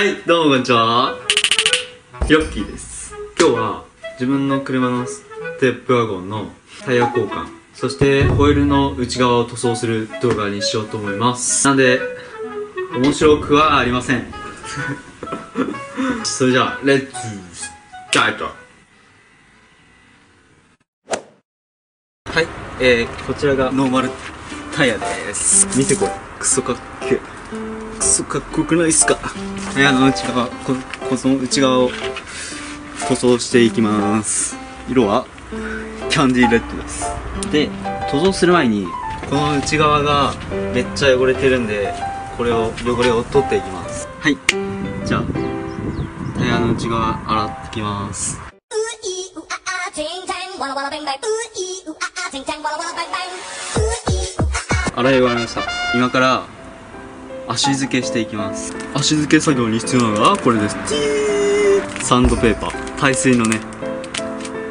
はい、どうもこんにちは。ヨッキーです。今日は自分の車のステップワゴンのタイヤ交換、そしてホイールの内側を塗装する動画にしようと思います。なんで、面白くはありません。それじゃあ、レッツスタートはい、えー、こちらがノーマルタイヤです。見てこれ、クソかっけ。クソかっこよくないっすか？タイヤの内側、ここの内側を塗装していきます。色は、キャンディーレッドです。で、塗装する前に、この内側がめっちゃ汚れてるんで、これを、汚れを取っていきます。はい。じゃあ、タイヤの内側洗ってきます。Ah ah, ah ah, ah ah. 洗い終わりました今から足付けしていきます。足付け作業に必要なのがこれです。サンドペーパー。耐水のね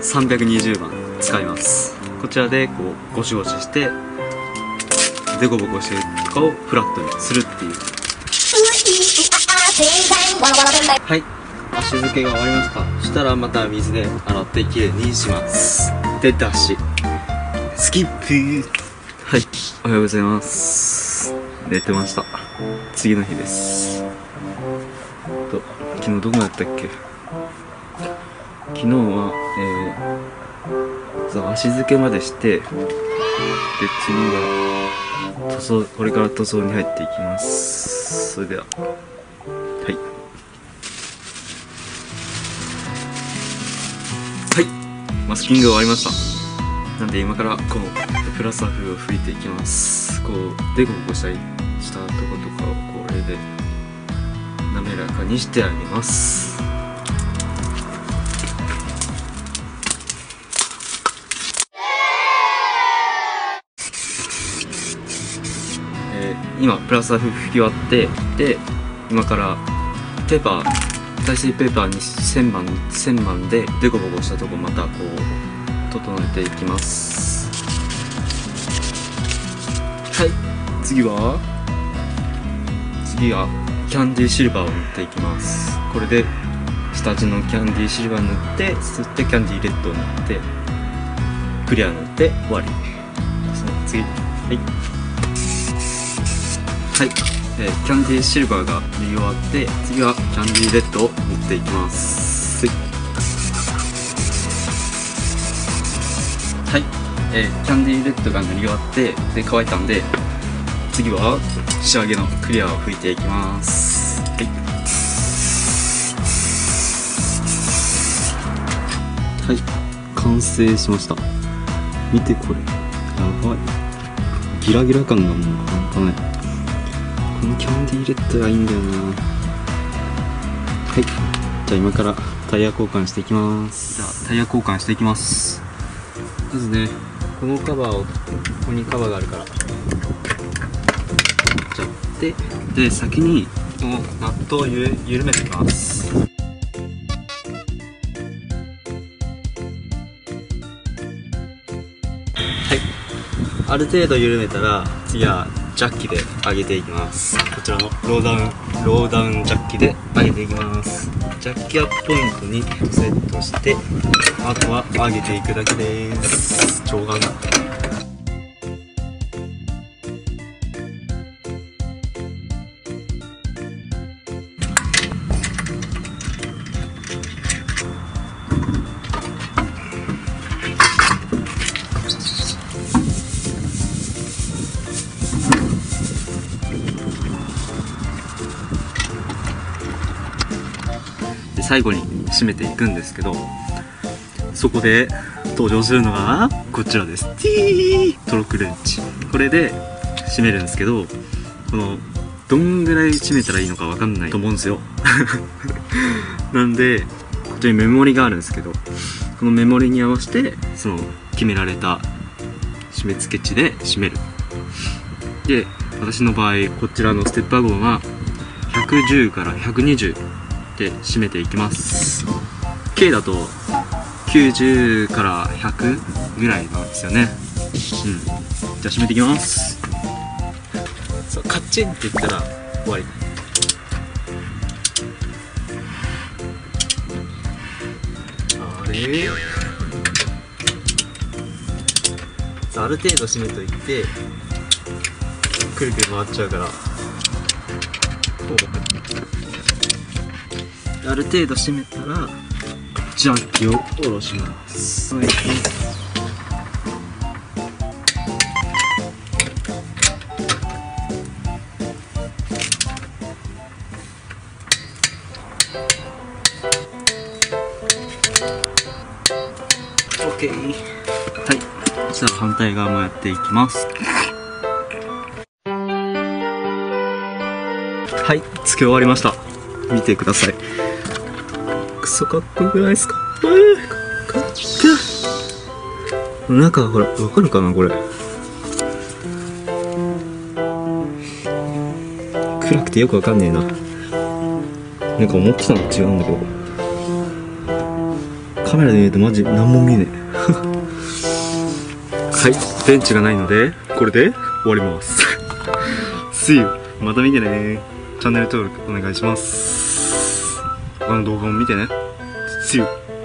320番使います。こちらでこうゴシゴシしてデコボコしてるとかをフラットにするっていう。はい。足付けが終わりました。そしたらまた水で洗ってきれいにします。で出し。スキップ。はい。おはようございます。寝てました。次の日です。と昨日どこやったっけ？昨日はえー、そう足付けまでしてで次は塗装これから塗装に入っていきます。それでははい。はい。マスキング終わりました。なんで今からこのプラスアフを吹いていきます。こうデコボコしたりしたとことかをこれで滑らかにしてあげます。えー今プラスアフ吹き終わってで今からペーパー耐水ペーパーに1000番1000番でデコボコしたとこまたこう整えていきます。はい次は？次はキャンディーシルバーを塗っていきます。これで下地のキャンディーシルバー塗ってそしてキャンディーレッドを塗ってクリア塗って終わり。その次。はい。はい、えーキャンディーシルバーが塗り終わって次はキャンディーレッドを塗っていきます。はい、はいえーキャンディーレッドが塗り終わってで乾いたんで次は仕上げのクリアを拭いていきます。はい。はい。完成しました。見てこれ。やばい。ギラギラ感がもう半端ない。このキャンディーレッドがいいんだよな。はい。じゃあ今からタイヤ交換していきます。じゃあタイヤ交換していきますですね。このカバーをここにカバーがあるから。取っちゃってで先にこのナットをゆ緩めていきます。はい。ある程度緩めたら次はジャッキで上げていきます。こちらのローダウンローダウンジャッキで上げていきます。ジャッキアップポイントにセットしてあとは上げていくだけです。超簡単で最後に締めていくんですけどそこで登場するのがこちらです。ティー!トロックレンチ。これで締めるんですけどこのどんぐらい締めたらいいのかわかんないと思うんですよ。なんでこっちにメモリがあるんですけどこのメモリに合わせてその決められた締め付け値で締める。で私の場合こちらのステップワゴンは110から120って締めていきます。K だと90から100ぐらいなんですよね。うん。じゃあ締めていきます。そうカッチンって言ったら終わり。あれ？ある程度締めといてくるくる回っちゃうからこう。ある程度締めたらジャッキを下ろします。はいオッケーはい。じゃあ反対側もやっていきます。はい。つけ終わりました。見てくださいクソかっこよくないですか？かっけ中ほらわかるかなこれ？暗くてよくわかんねえな。なんか思ってたのと違うんだけど。カメラで見るとマジ何も見えねえ。はい電池がないのでこれで終わります。See you また見てね。チャンネル登録お願いします。他の動画も見てね。See you